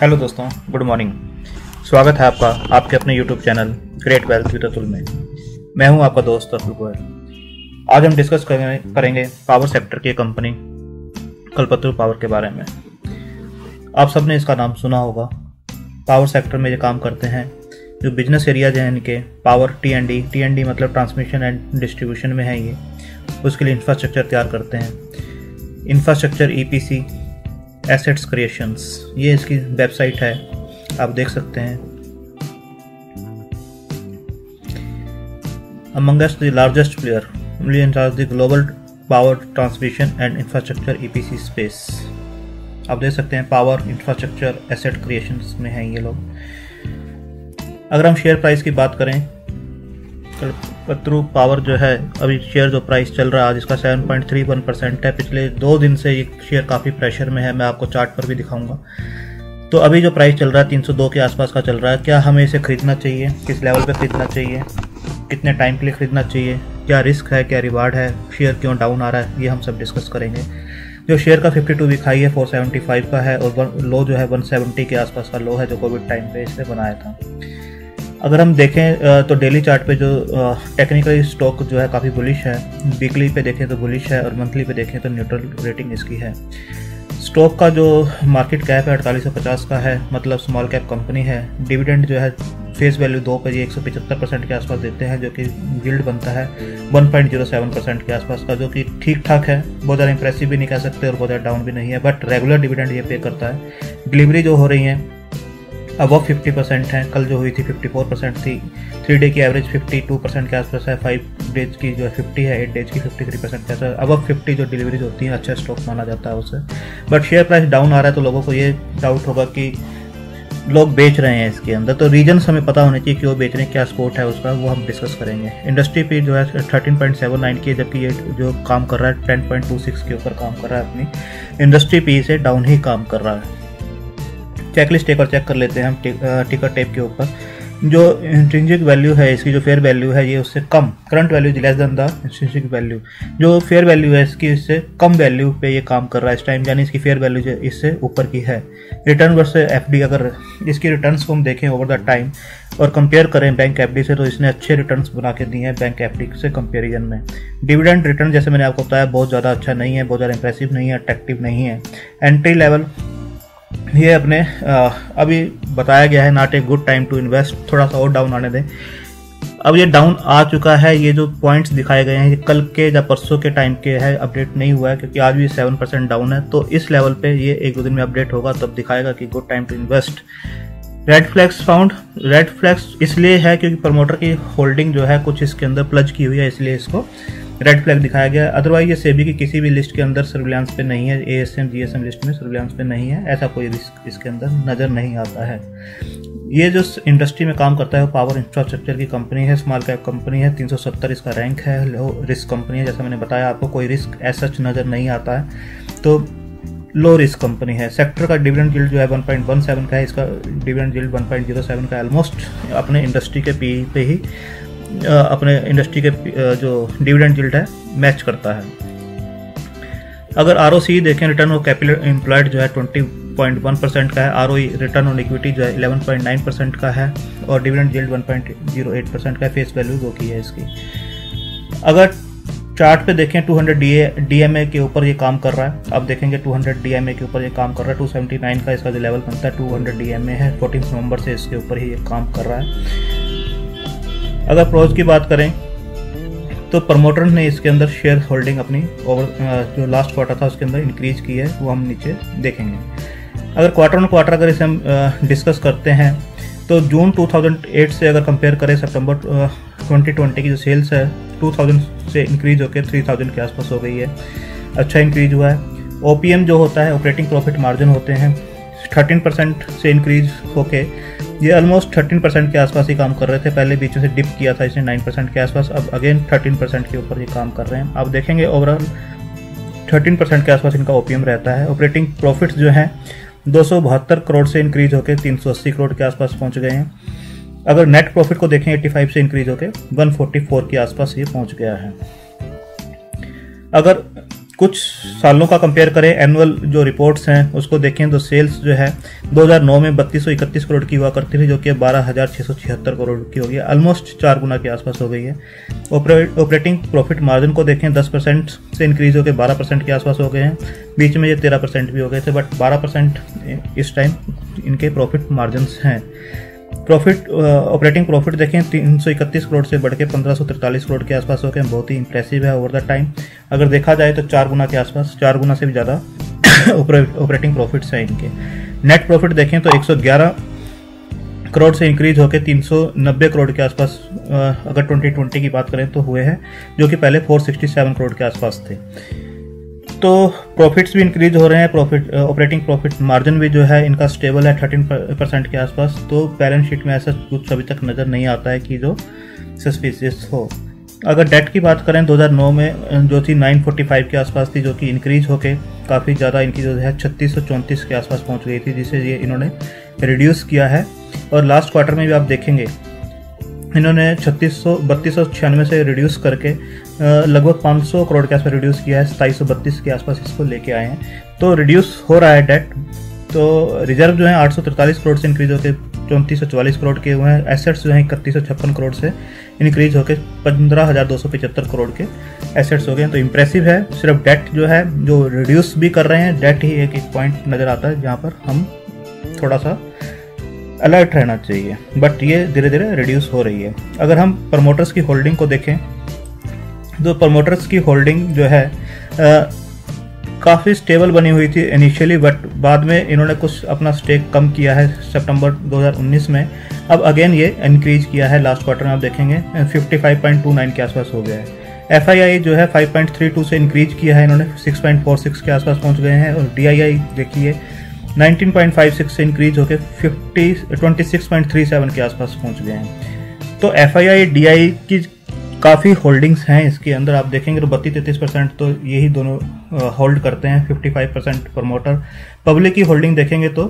Hello दोस्तों, good morning. स्वागत है आपका आपके अपने YouTube channel great wealth with Atul में। मैं हूँ आपका दोस्त अतुल गोयल। आज हम डिस्कस करेंगे पावर सेक्टर की कंपनी कलपत्र पावर के बारे में। आप सबने इसका नाम सुना होगा। पावर सेक्टर में ये काम करते हैं, जो बिज़नेस एरियाज़ हैं इनके power T N D T N D मतलब ट्रांसमिशन एंड डिस्ट्रीब्यूशन में है ये। उसके लिए इंफ्रास्ट्रक्चर तैयार करते हैं। Infrastructure E P C assets creations ये इसकी वेबसाइट है। आप देख सकते हैं। Amongst the largest player the global power transmission and infrastructure EPC space आप देख सकते हैं पावर इंफ्रास्ट्रक्चर एसेट क्रिएशन में हैं ये लोग। अगर हम शेयर प्राइस की बात करें पत्रु पावर जो है, अभी शेयर जो प्राइस चल रहा है, आज इसका 7.31 परसेंट है। पिछले दो दिन से ये शेयर काफ़ी प्रेशर में है, मैं आपको चार्ट पर भी दिखाऊँगा। तो अभी जो प्राइस चल रहा है 302 के आसपास का चल रहा है, क्या हमें इसे खरीदना चाहिए? किस लेवल पर खरीदना चाहिए? कितने टाइम के लिए खरीदना चाहिए? क्या रिस्क है, क्या रिवार्ड है? शेयर क्यों डाउन आ रहा है? ये हम सब डिस्कस करेंगे। जो शेयर का 52 वीक हाई है 475 का है, और लो जो है 170 के आसपास का लो है, जो कोविड टाइम पे इसने बनाया था। अगर हम देखें तो डेली चार्ट पे जो टेक्निकली स्टॉक जो है काफ़ी बुलिश है। वीकली पे देखें तो बुलिश है और मंथली पे देखें तो न्यूट्रल रेटिंग इसकी है। स्टॉक का जो मार्केट कैप है अड़तालीस सौ पचास का है मतलब स्मॉल कैप कंपनी है। डिविडेंड जो है फेस वैल्यू दो पर एक सौ पचहत्तर परसेंट के आसपास देते हैं, जो कि गिल्ड बनता है one point zero seven percent के आसपास का, जो कि ठीक ठाक है। बहुत ज़्यादा इंप्रेसिव भी नहीं कह सकते और बहुत ज़्यादा डाउन भी नहीं है बट रेगुलर डिविडेंड ये पे करता है। डिलीवरी जो हो रही है अब वो 50 परसेंट है। कल जो हुई थी 54 परसेंट थी। थ्री डे की एवरेज 52 परसेंट के आसपास है। फाइव डेज़ की जो है 50 है। एट डेज़ की 53 परसेंट के आसपास। अब अब 50 जो डिलीवरीज होती हैं अच्छा स्टॉक माना जाता है उसे। बट शेयर प्राइस डाउन आ रहा है तो लोगों को ये डाउट होगा कि लोग बेच रहे हैं इसके अंदर। तो रीजन हमें पता होने चाहिए क्यों बेच रहे हैं, क्या स्पोर्ट है उसका, वो हम डिस्कस करेंगे। इंडस्ट्री पे जो है थर्टीन पॉइंट सेवन नाइन की जबकि ये जो काम कर रहा है टेन पॉइंट टू सिक्स के ऊपर काम कर रहा है अपनी। इंडस्ट्री पी से डाउन ही काम कर रहा है। चेकलिस्ट एक और चेक कर लेते हैं हम टिकट टेप के ऊपर। जो इंट्रेंजिक वैल्यू है, इसकी जो फेयर वैल्यू है, ये उससे कम। Current value less than the intrinsic value जो फेयर वैल्यू है, इसकी इससे कम वैल्यू पे ये काम कर रहा है इस टाइम यानी इसकी फेयर वैल्यू जो इससे ऊपर की है। रिटर्न वर्सेस एफडी अगर इसकी रिटर्न्स को हम देखें ओवर द टाइम और कंपेयर करें बैंक एफडी से तो इसने अच्छे रिटर्न बना के दिए हैं बैंक एफडी से कंपेरिजन में। डिविडेंड रिटर्न जैसे मैंने आपको बताया, बहुत ज़्यादा अच्छा नहीं है, बहुत ज़्यादा इंप्रेसिव नहीं है अट्रैक्टिव नहीं है। एंट्री लेवल ये अपने अभी बताया गया है not a good time to invest थोड़ा सा और डाउन आने दें। अब ये डाउन आ चुका है, ये जो पॉइंट्स दिखाए गए हैं, ये कल के या परसों के टाइम के है अपडेट नहीं हुआ है, क्योंकि आज भी सेवन परसेंट डाउन है। तो इस लेवल पे ये एक दो दिन में अपडेट होगा, तब दिखाएगा कि good time to invest red flags found red flags इसलिए है क्योंकि प्रमोटर की होल्डिंग जो है कुछ इसके अंदर प्लज की हुई है, इसलिए इसको रेड फ्लैग दिखाया गया। अदरवाइज़ ये सेबी की किसी भी लिस्ट के अंदर सर्विलांस पे नहीं है। A S M G S M list में सर्विलांस पे नहीं है। ऐसा कोई रिस्क इसके अंदर नज़र नहीं आता है। ये जो इंडस्ट्री में काम करता है, वो पावर इंफ्रास्ट्रक्चर की कंपनी है स्मॉल कैप कंपनी है 370 इसका रैंक है लो रिस्क कंपनी है। जैसा मैंने बताया, आपको कोई रिस्क ऐसा नज़र नहीं आता है। तो लो रिस्क कंपनी है। सेक्टर का डिविडेंड जिल्ड जो है 1.17 का है। इसका डिविडेंड जिल्ड 1.07 का ऑलमोस्ट अपने इंडस्ट्री के पी पे ही अपने इंडस्ट्री के जो डिविडेंड जिल्ड है मैच करता है। अगर आरओसी देखें रिटर्न ऑफ़ कैपिटल एम्प्लॉयड जो है ट्वेंटी पॉइंट वन परसेंट का है। आरओई रिटर्न ऑन इक्विटी जो है इलेवन पॉइंट नाइन परसेंट का है और डिविडेंड ज़ीरो एट परसेंट का फेस वैल्यू दो की है इसकी। अगर चार्ट पे देखें 200 डी डीएमए के ऊपर ये काम कर रहा है। अब देखेंगे 200 डीएमए के ऊपर ये काम कर रहा है। 279 का इसका जो लेवल बनता है 200 डीएमए है। 14 नवंबर से इसके ऊपर ही ये काम कर रहा है। अगर प्रोज की बात करें तो प्रमोटर ने इसके अंदर शेयर होल्डिंग अपनी ओवर जो लास्ट क्वार्टर था उसके अंदर इंक्रीज की है, वो हम नीचे देखेंगे। अगर क्वार्टर ऑन क्वार्टर अगर इसे हम डिस्कस करते हैं तो जून 2008 से अगर कंपेयर करें, सितंबर 2020 की जो सेल्स है 2000 से इंक्रीज होकर 3000 के आसपास हो गई है। अच्छा इंक्रीज हुआ है। ओपीएम जो होता है ऑपरेटिंग प्रॉफिट मार्जिन होते हैं 13 परसेंट से इंक्रीज होके ये ऑलमोस्ट 13 परसेंट के आसपास ही काम कर रहे थे। पहले बीच में से डिप किया था इसने 9 परसेंट के आसपास। अब अगेन 13 परसेंट के ऊपर ये काम कर रहे हैं। आप देखेंगे ओवरऑल 13 परसेंट के आसपास इनका ओपीएम रहता है। ऑपरेटिंग प्रॉफिट्स जो हैं, दो करोड़ से इंक्रीज होकर तीन सौ अस्सी करोड़ के आसपास पहुँच गए हैं। अगर नेट प्रॉफिट को देखें 85 से इंक्रीज होकर 144 के आसपास ये पहुँच गया है। अगर कुछ सालों का कंपेयर करें एनुअल जो रिपोर्ट्स हैं, उसको देखें तो सेल्स जो है 2009 में बत्तीस करोड़ की हुआ करती थी, जो कि बारह करोड़ की हो गई ऑलमोस्ट चार गुना के आसपास हो गई है। ऑपरेटिंग प्रॉफिट मार्जिन को देखें 10 परसेंट से इंक्रीज होकर 12 परसेंट के आसपास हो गए हैं। बीच में ये 13 परसेंट भी हो गए थे बट 12 परसेंट इस टाइम इनके प्रॉफिट मार्जिन हैं। प्रॉफिट ऑपरेटिंग प्रॉफिट देखें, तीन सौ इकतीस करोड़ से बढ़ के पंद्रह सौ तिरतालीस करोड़ के आसपास हो गए बहुत ही इंप्रेसिव है ओवर द टाइम अगर देखा जाए तो चार गुना के आसपास, चार गुना से भी ज़्यादा ऑपरेटिंग प्रॉफिट्स हैं इनके। नेट प्रॉफिट देखें तो 111 करोड़ से इंक्रीज होकर 390 करोड़ के आसपास अगर 2020 की बात करें तो हुए हैं, जो कि पहले 467 करोड़ के आसपास थे। तो प्रॉफिट्स भी इंक्रीज हो रहे हैं प्रॉफिट ऑपरेटिंग प्रॉफिट मार्जिन भी जो है, इनका स्टेबल है थर्टीन परसेंट के आसपास। तो बैलेंस शीट में ऐसा कुछ अभी तक नज़र नहीं आता है कि जो सस्पिशियस हो। अगर डेट की बात करें 2009 में जो थी 945 के आसपास थी, जो कि इंक्रीज होके काफ़ी ज़्यादा इनकी जो है, छत्तीस के आसपास पहुँच गई थी, जिसे ये इन्होंने रिड्यूस किया है। और लास्ट क्वार्टर में भी आप देखेंगे इन्होंने छत्तीस सौ, बत्तीस सौ छियानवे से रिड्यूस करके लगभग 500 करोड़ के आसपास रिड्यूस किया है, सताईस सौ बत्तीस के आसपास इसको लेके आए हैं। तो रिड्यूस हो रहा है डेट तो रिज़र्व जो है आठ सौ तिरतालीस करोड़ से इंक्रीज होकर चौंतीस सौ चवालीस करोड़ के हुए हैं। एसेट्स जो हैं इकतीस सौ छप्पन करोड़ से इंक्रीज होकर पंद्रह हज़ार दो सौ करोड़ के एसेट्स हो गए तो इम्प्रेसिव है, सिर्फ़ डेट जो है, जो रिड्यूस भी कर रहे हैं डेट ही एक एक पॉइंट नज़र आता है जहाँ पर हम थोड़ा सा अलर्ट रहना चाहिए बट ये धीरे धीरे रिड्यूस हो रही है। अगर हम प्रमोटर्स की होल्डिंग को देखें तो प्रमोटर्स की होल्डिंग जो है काफ़ी स्टेबल बनी हुई थी इनिशियली बट बाद में इन्होंने कुछ अपना स्टेक कम किया है सितंबर 2019 में। अब अगेन ये इंक्रीज किया है लास्ट क्वार्टर में, आप देखेंगे 55.29 के आसपास हो गया है। एफआईआई जो है 5.32 से इंक्रीज किया है, इन्होंने 6.46 के आसपास पहुँच गए हैं, और डीआईआई देखिए 19.56 से इंक्रीज होकर 50 26.37 के आसपास पहुँच गए हैं। तो एफ़ आई की काफ़ी होल्डिंग्स हैं इसके अंदर। आप देखेंगे तो बत्तीस तैतीस परसेंट तो यही दोनों होल्ड करते हैं 55 परसेंट प्रमोटर पब्लिक की होल्डिंग देखेंगे तो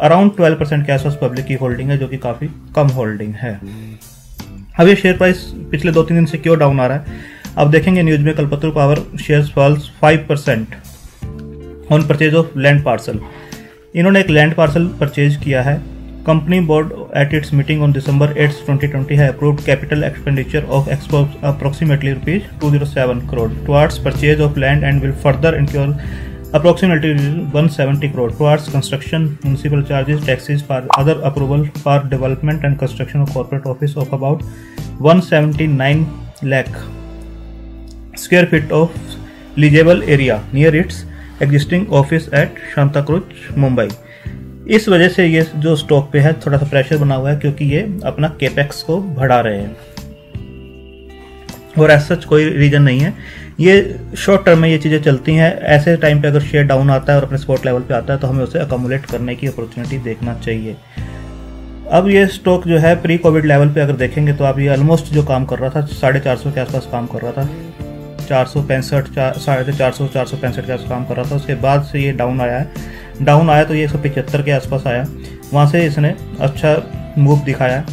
अराउंड 12 परसेंट के आसपास पब्लिक की होल्डिंग है, जो कि काफ़ी कम होल्डिंग है। अब ये शेयर प्राइस पिछले दो तीन दिन से क्यों डाउन आ रहा है? अब देखेंगे न्यूज़ में Kalpataru power share falls five percent on purchase of land parcel इन्होंने एक लैंड पार्सल परचेज किया है। Company board at its meeting on December eight twenty twenty है approve capital expenditure of expo approximately rupees two zero seven crore towards purchase of land and will further incur approximately one seventy crore towards construction municipal charges taxes for other approval for development and construction of corporate office of about one seventy nine lakh square feet of leasable area near its existing office at Santacruz Mumbai. इस वजह से ये जो stock पे है, थोड़ा सा pressure बना हुआ है, क्योंकि ये अपना केपेक्स को बढ़ा रहे हैं। और ऐसा कोई रीजन नहीं है। ये शॉर्ट टर्म में ये चीज़ें चलती हैं। ऐसे टाइम पे अगर शेयर डाउन आता है और अपने स्पॉट लेवल पे आता है तो हमें उसे अकोमुलेट करने की अपॉर्चुनिटी देखना चाहिए। अब ये स्टॉक जो है प्री कोविड लेवल पे अगर देखेंगे तो अब ये ऑलमोस्ट जो काम कर रहा था, साढ़े चार सौ के आसपास काम कर रहा था। चार सौ पैंसठ साढ़े चार सौ चार सौ पैंसठ के आसपास काम कर रहा था। उसके बाद से ये डाउन आया है। डाउन आया तो ये एक सौ पिचहत्तर के आसपास आया। वहाँ से इसने अच्छा मूव दिखाया।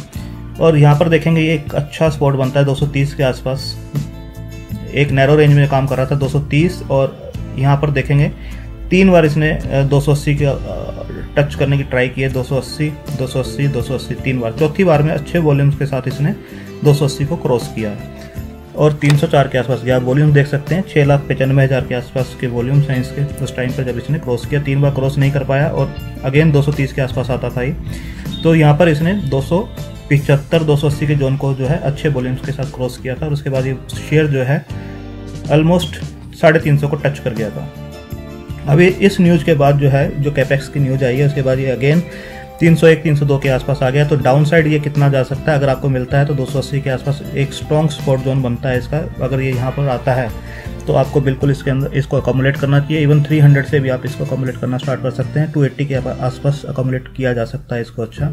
और यहाँ पर देखेंगे ये एक अच्छा स्पॉट बनता है 230 के आसपास। एक नैरो रेंज में काम कर रहा था 230 और यहाँ पर देखेंगे तीन बार इसने 280 के टच करने की ट्राई की है। 280, 280, 280 तीन बार। चौथी बार में अच्छे वॉल्यूम्स के साथ इसने 280 को क्रॉस किया है। और 304 के आसपास गया वॉल्यूम देख सकते हैं छः लाख पचानवे हज़ार के आसपास के वॉल्यूम्स हैं इसके, उस टाइम पर जब इसने क्रॉस किया, तीन बार क्रॉस नहीं कर पाया और अगेन 230 के आसपास आता था ये। तो यहाँ पर इसने दो सौ पिचहत्तर, दो सौ अस्सी के जोन को जो है, अच्छे वॉल्यूम्स के साथ क्रॉस किया था और उसके बाद ये शेयर जो है ऑलमोस्ट साढ़े तीन सौ को टच कर गया था। अभी इस न्यूज़ के बाद जो है, जो कैपेक्स की न्यूज़ आई है, उसके बाद ये अगेन 301 302 के आसपास आ गया तो डाउन साइड ये कितना जा सकता है? अगर आपको मिलता है तो 280 के आसपास एक स्ट्रॉन्ग स्पॉट जोन बनता है इसका, अगर ये यहाँ पर आता है। तो आपको बिल्कुल इसके अंदर, इसको अकोमुलेट करना चाहिए। इवन 300 से भी आप इसको अकोमुलेट करना स्टार्ट कर सकते हैं। 280 के आसपास अकोमुलेट किया जा सकता है इसको अच्छा।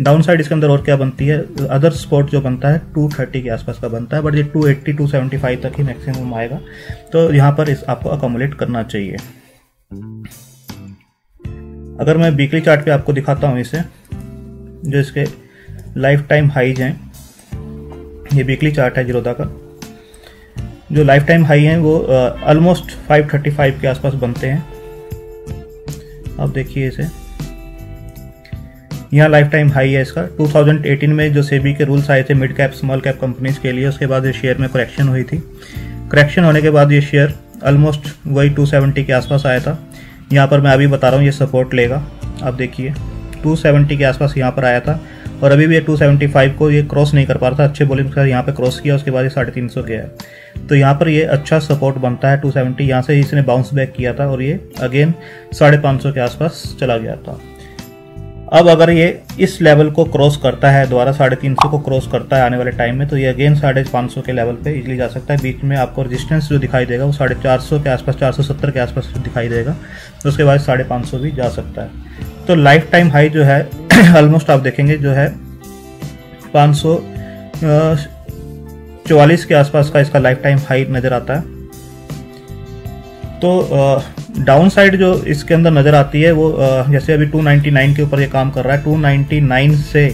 डाउन साइड इसके अंदर और क्या बनती है? अदर स्पॉट जो बनता है 230 के आसपास का बनता है। बट ये 280 275 तक ही मैक्सिमम आएगा। तो यहाँ पर इस आपको अकोमुलेट करना चाहिए। अगर मैं वीकली चार्ट पे आपको दिखाता हूँ इसे जो इसके लाइफ टाइम हाईज हैं ये वीकली चार्ट है जीरोदा का जो लाइफ टाइम हाई हैं वो ऑलमोस्ट uh, 535 के आसपास बनते हैं। अब देखिए इसे। यहाँ लाइफ टाइम हाई है इसका। 2018 में जो सेबी के रूल्स आए थे mid cap small cap companies के लिए उसके बाद ये शेयर में करेक्शन हुई थी। करेक्शन होने के बाद ये शेयर ऑलमोस्ट वही 270 के आसपास आया था। यहाँ पर मैं अभी बता रहा हूँ, ये सपोर्ट लेगा। आप देखिए 270 के आसपास यहाँ पर आया था और अभी भी ये 275 को ये क्रॉस नहीं कर पा रहा था। अच्छे बोलिंग के यहाँ पे क्रॉस किया, उसके बाद ये साढ़े तीन सौ गया है। तो यहाँ पर ये अच्छा सपोर्ट बनता है 270 यहाँ से इसने बाउंस बैक किया था और ये अगेन साढ़े पाँच सौ के आसपास चला गया था। अब अगर ये इस लेवल को क्रॉस करता है, दोबारा साढ़े तीन सौ को क्रॉस करता है आने वाले टाइम में तो ये अगेन साढ़े पाँच सौ के लेवल पे इजली जा सकता है। बीच में आपको रेजिस्टेंस जो दिखाई देगा, वो साढ़े चार सौ के आसपास, चार सौ सत्तर के आसपास दिखाई देगा। तो उसके बाद साढ़े पाँच सौ भी जा सकता है। तो लाइफ टाइम हाई जो है ऑलमोस्ट आप देखेंगे, जो है पाँच सौ चौवालीस के आसपास का इसका लाइफ टाइम हाई नज़र आता है। तो डाउन साइड जो इसके अंदर नज़र आती है वो जैसे अभी 299 के ऊपर ये काम कर रहा है 299 से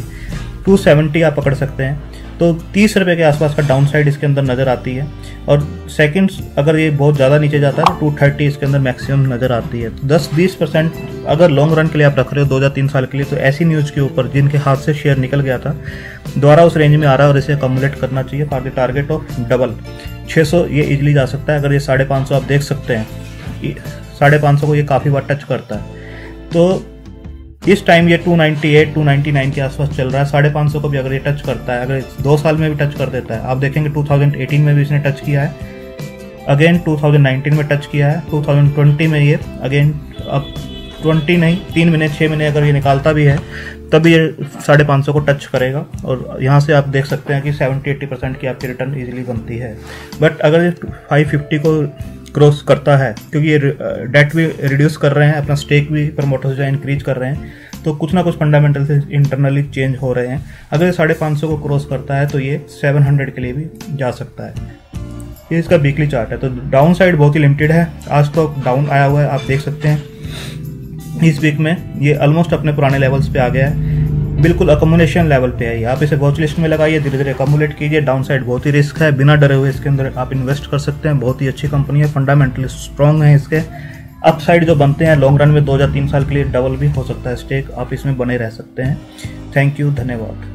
270 आप पकड़ सकते हैं। तो तीस रुपये के आसपास का डाउन साइड इसके अंदर नज़र आती है। और सेकंड अगर ये बहुत ज़्यादा नीचे जाता है तो टू थर्टी इसके अंदर मैक्सिमम नज़र आती है। दस बीस परसेंट अगर लॉन्ग रन के लिए आप रख रहे हो, दो या तीन साल के लिए तो ऐसी न्यूज़ के ऊपर जिनके हाथ से शेयर निकल गया था, दोबारा उस रेंज में आ रहा है और इसे अकोमुलेट करना चाहिए for the target of double 600 ये इजली जा सकता है, अगर ये साढ़े आप देख सकते हैं। साढ़े पाँच सौ को ये काफ़ी बार टच करता है। तो इस टाइम ये 298, 299 के आसपास चल रहा है। साढ़े पाँच सौ को भी अगर ये टच करता है अगर दो साल में भी टच कर देता है आप देखेंगे 2018 में भी इसने टच किया है। अगेन 2019 में टच किया है। 2020 में ये अगेन अब 20 नहीं तीन महीने छः महीने अगर ये निकालता भी है तब ये साढ़े पाँच सौ को टच करेगा। और यहाँ से आप देख सकते हैं कि 70 80 परसेंट की आपकी रिटर्न इजीली बनती है। बट अगर ये फाइव फिफ्टी को क्रॉस करता है, क्योंकि ये डेट भी रिड्यूस कर रहे हैं, अपना स्टेक भी प्रमोटर्स जो इंक्रीज कर रहे हैं तो कुछ ना कुछ फंडामेंटल से इंटरनली चेंज हो रहे हैं। अगर ये साढ़े पाँच सौ को क्रॉस करता है तो ये सेवन हंड्रेड के लिए भी जा सकता है। ये इसका वीकली चार्ट है तो डाउन साइड बहुत ही लिमिटेड है, आज तो डाउन आया हुआ है, आप देख सकते हैं। इस वीक में ये ऑलमोस्ट अपने पुराने लेवल्स पे आ गया है। बिल्कुल अकोमोडेशन लेवल पे है। आप इसे वॉच लिस्ट में लगाइए धीरे धीरे अकोमोलेट कीजिए। डाउन साइड बहुत ही रिस्क है। बिना डरे हुए इसके अंदर आप इन्वेस्ट कर सकते हैं। बहुत ही अच्छी कंपनी है। फंडामेंटली स्ट्रॉन्ग है इसके। अप साइड जो बनते हैं लॉन्ग रन में दो या तीन साल के लिए डबल भी हो सकता है स्टेक आप इसमें बने रह सकते हैं। थैंक यू धन्यवाद।